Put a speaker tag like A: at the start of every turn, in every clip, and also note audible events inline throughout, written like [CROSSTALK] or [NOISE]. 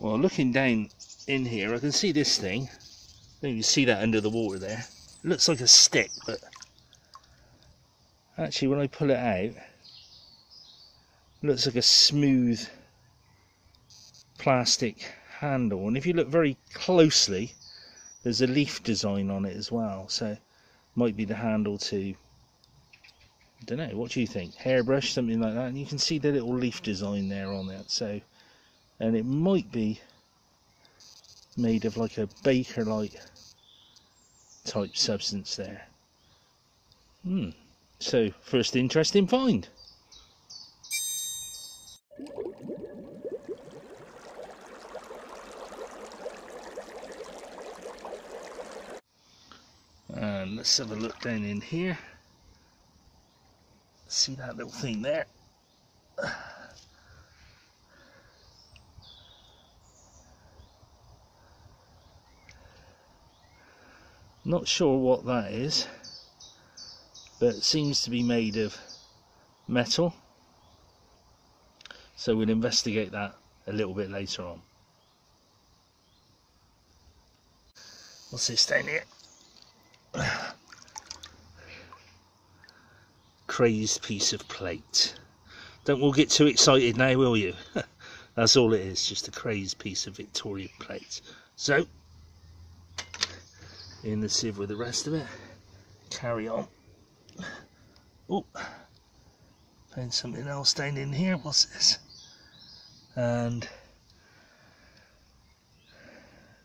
A: Well, looking down in here, I can see this thing. Then you can see that under the water there. It looks like a stick, but actually when I pull it out, looks like a smooth plastic handle. And if you look very closely, there's a leaf design on it as well. So might be the handle to, I don't know, what do you think? Hairbrush, something like that. And you can see the little leaf design there on that So and it might be made of like a Bakelite type substance there. Hmm. So first interesting find. And let's have a look down in here. See that little thing there? Not sure what that is, but it seems to be made of metal. So we'll investigate that a little bit later on. What's this down here? Crazed piece of plate. Don't all get too excited now, will you? [LAUGHS] That's all it is, just a crazed piece of Victorian plate. So, in the sieve with the rest of it. Carry on. Oh, found something else down in here. What's this? And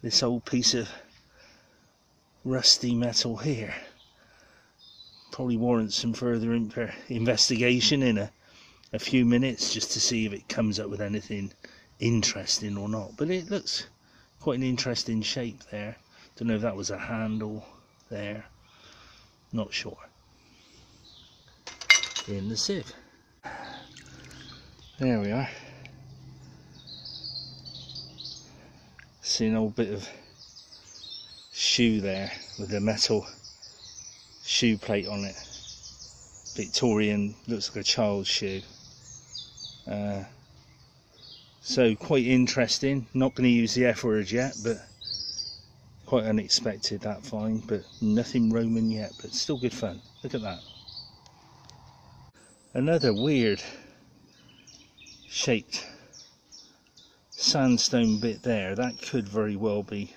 A: this old piece of rusty metal here. Probably warrants some further investigation in a, a few minutes just to see if it comes up with anything interesting or not. But it looks quite an interesting shape there. Don't know if that was a handle there. Not sure. In the sieve. There we are. See an old bit of shoe there with the metal shoe plate on it. Victorian, looks like a child's shoe. Uh, so quite interesting. Not going to use the F word yet, but Quite unexpected that find, but nothing Roman yet, but still good fun. Look at that. Another weird shaped sandstone bit there. That could very well be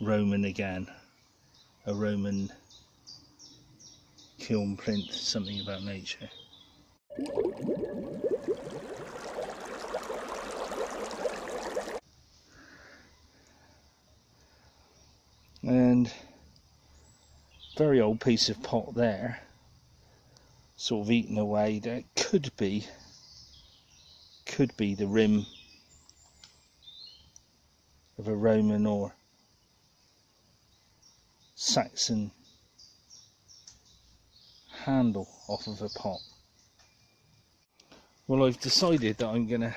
A: Roman again. A Roman kiln plinth, something about nature. and very old piece of pot there sort of eaten away that could be could be the rim of a Roman or Saxon handle off of a pot well I've decided that I'm gonna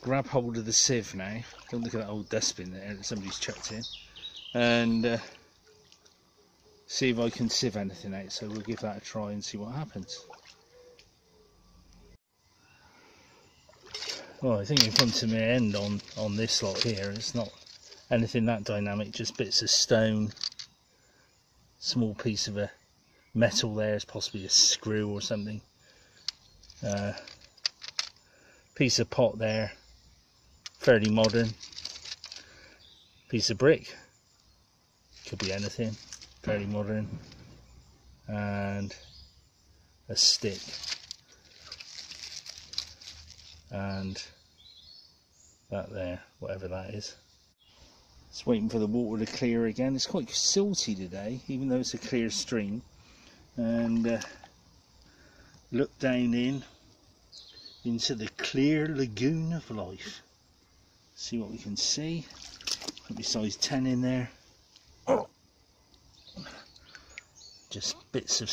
A: grab hold of the sieve now. Don't look at that old dustbin there that somebody's chucked in. And uh, see if I can sieve anything out. So we'll give that a try and see what happens. Well, I think we've come to my end on, on this lot here. It's not anything that dynamic, just bits of stone, small piece of a metal there is possibly a screw or something. Uh, piece of pot there, fairly modern. Piece of brick could be anything fairly modern. And a stick. And that there whatever that is. It's waiting for the water to clear again. It's quite silty today even though it's a clear stream and uh, look down in into the clear lagoon of life see what we can see. My size 10 in there. Just bits of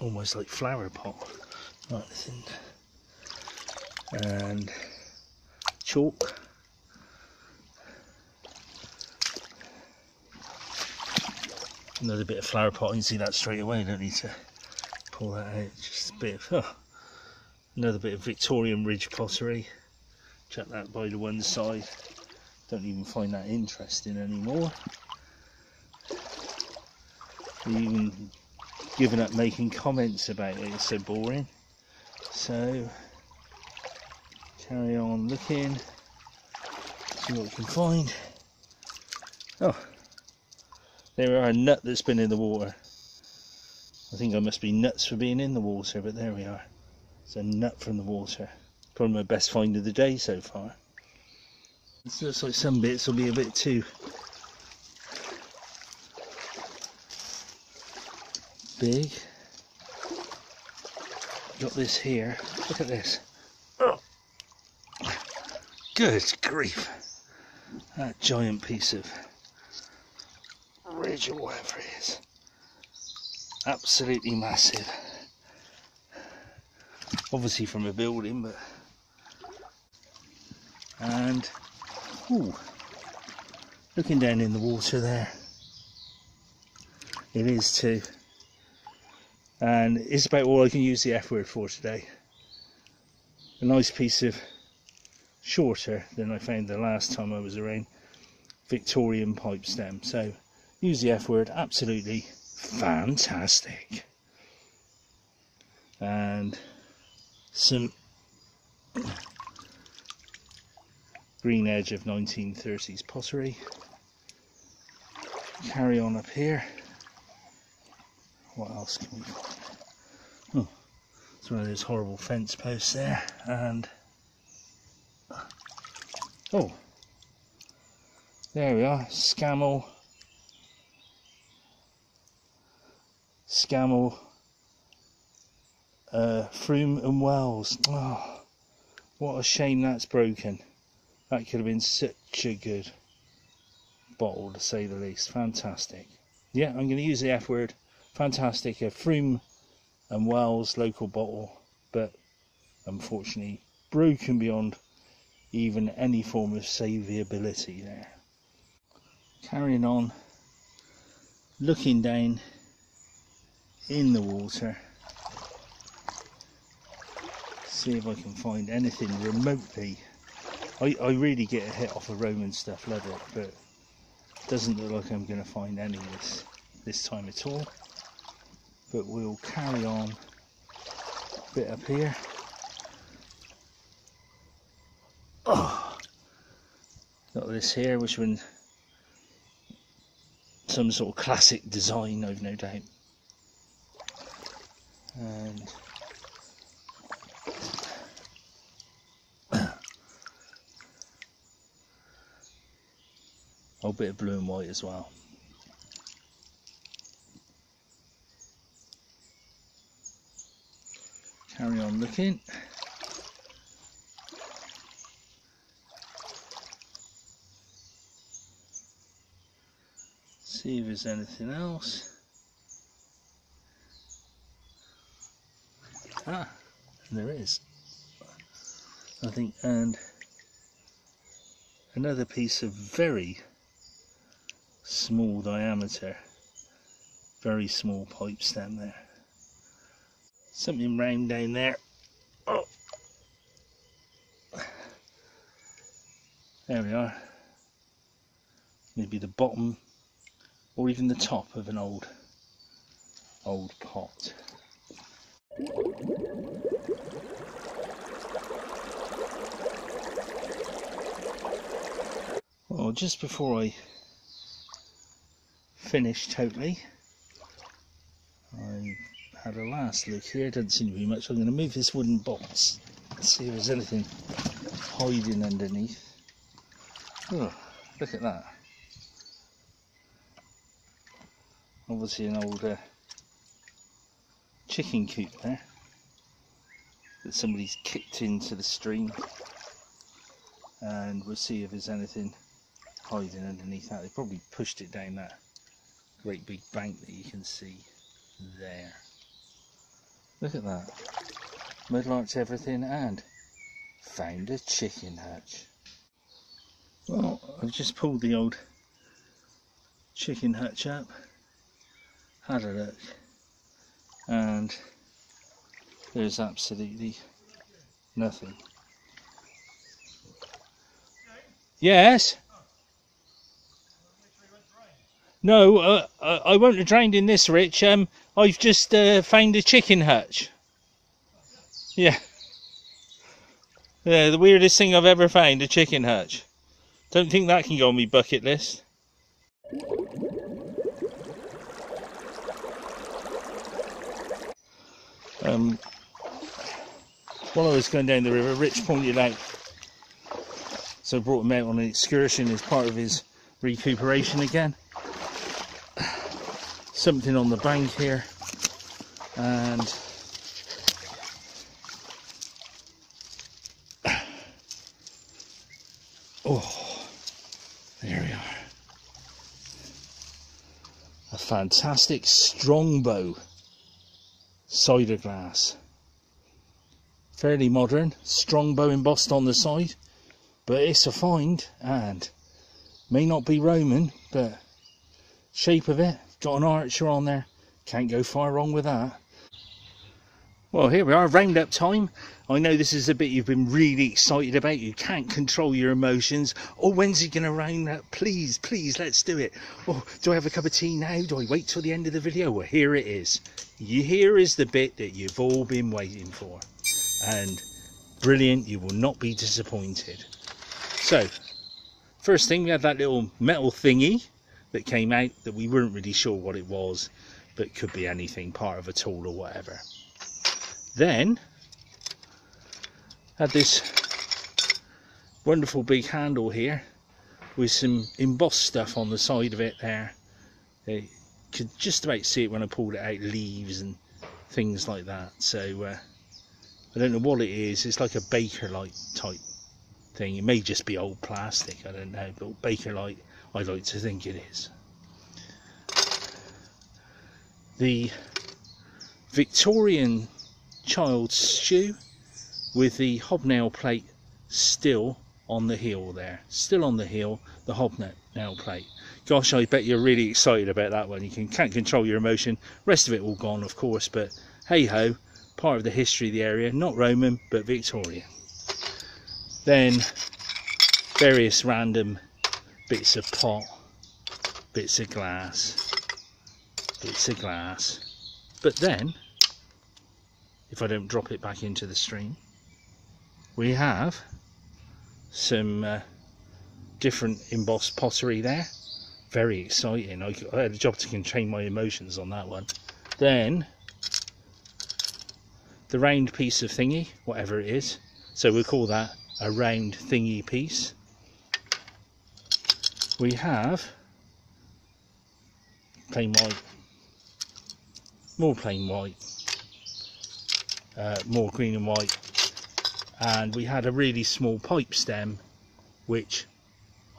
A: almost like flower pot like this and chalk another bit of flower pot you can see that straight away don't need to pull that out just a bit of oh, another bit of Victorian Ridge pottery chuck that by the one side don't even find that interesting anymore even given up making comments about it, it's so boring. So, carry on looking, see what we can find. Oh, there are a nut that's been in the water. I think I must be nuts for being in the water, but there we are. It's a nut from the water. Probably my best find of the day so far. It looks like some bits will be a bit too big. Got this here. Look at this. Good grief. That giant piece of ridge or whatever it is. Absolutely massive. Obviously from a building, but and ooh, looking down in the water there. It is too and it's about all I can use the F word for today. A nice piece of shorter than I found the last time I was around Victorian pipe stem. So use the F word, absolutely fantastic. And some green edge of 1930s pottery. Carry on up here what else can we find? Oh, it's one of those horrible fence posts there, and oh, there we are, Scammell, Scammell, uh, Frome and Wells. Oh, what a shame that's broken. That could have been such a good bottle to say the least. Fantastic. Yeah, I'm going to use the F word fantastic. A Frome and Wells local bottle, but unfortunately broken beyond even any form of saviourability there. Carrying on, looking down in the water, see if I can find anything remotely. I, I really get a hit off of Roman stuff, it, but doesn't look like I'm going to find any this, this time at all but we'll carry on a bit up here. Oh, got this here, which one some sort of classic design, I've no doubt. And a bit of blue and white as well. carry on looking. See if there's anything else. Ah, there is. I think, and another piece of very small diameter, very small pipe stem there something round down there. Oh. There we are. Maybe the bottom or even the top of an old old pot. Well, just before I finish totally, I had a last look here. Doesn't seem to be much. I'm going to move this wooden box. and See if there's anything hiding underneath. Oh, look at that. Obviously an old uh, chicken coop there that somebody's kicked into the stream and we'll see if there's anything hiding underneath that. They probably pushed it down that great big bank that you can see there. Look at that. Mudlarked everything and found a chicken hatch. Well, I've just pulled the old chicken hatch up, had a look, and there's absolutely nothing. Yes? No, uh, uh, I won't have drained in this, Rich. Um, I've just uh, found a chicken hutch. Yeah. Yeah, the weirdest thing I've ever found, a chicken hutch. Don't think that can go on my bucket list. Um, while I was going down the river, Rich pointed out, so brought him out on an excursion as part of his recuperation again. Something on the bank here, and oh, there we are. A fantastic strongbow cider glass. Fairly modern, strongbow embossed on the side, but it's a find and may not be Roman, but shape of it, got an archer on there, can't go far wrong with that. Well, here we are, roundup time. I know this is a bit you've been really excited about. You can't control your emotions. Oh, when's he going to round up? Please, please, let's do it. Oh, do I have a cup of tea now? Do I wait till the end of the video? Well, here it is. Here is the bit that you've all been waiting for. And brilliant, you will not be disappointed. So, first thing, we had that little metal thingy that came out that we weren't really sure what it was, but could be anything, part of a tool or whatever. Then had this wonderful big handle here with some embossed stuff on the side of it there. You could just about see it when I pulled it out, leaves and things like that. So uh, I don't know what it is. It's like a Bakelite type thing. It may just be old plastic. I don't know, but Bakelite I like to think it is. The Victorian child stew with the hobnail plate still on the heel there. Still on the heel the hobnail plate. Gosh I bet you're really excited about that one. You can, can't control your emotion. Rest of it all gone of course but hey ho part of the history of the area. Not Roman but Victorian then various random bits of pot bits of glass bits of glass. But then if I don't drop it back into the stream. We have some uh, different embossed pottery there. Very exciting. I, I had a job to contain my emotions on that one. Then the round piece of thingy, whatever it is. So we'll call that a round thingy piece. We have plain white, more plain white, uh, more green and white. And we had a really small pipe stem which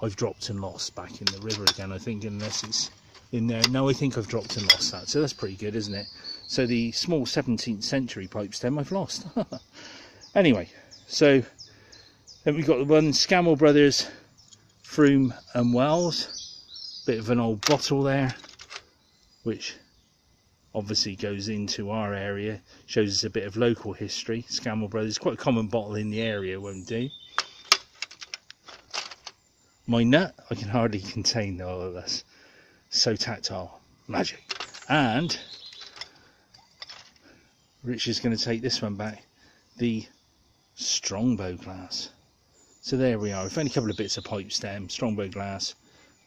A: I've dropped and lost back in the river again I think unless it's in there. No I think I've dropped and lost that so that's pretty good isn't it? So the small 17th century pipe stem I've lost. [LAUGHS] Anyway so then we've got the one Scammell Brothers Frome and Wells. Bit of an old bottle there which obviously goes into our area, shows us a bit of local history. Scammell Brothers, quite a common bottle in the area, won't do. My nut, I can hardly contain all of this. So tactile, magic. And Rich is going to take this one back, the Strongbow glass. So there we are. We've only a couple of bits of pipe stem, Strongbow glass.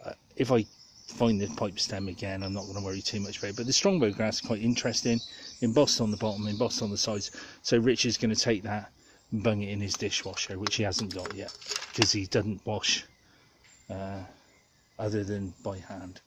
A: Uh, if I find the pipe stem again. I'm not going to worry too much about it. But the strongbow grass is quite interesting. Embossed on the bottom, embossed on the sides. So Rich is going to take that and bung it in his dishwasher, which he hasn't got yet. Because he doesn't wash uh, other than by hand.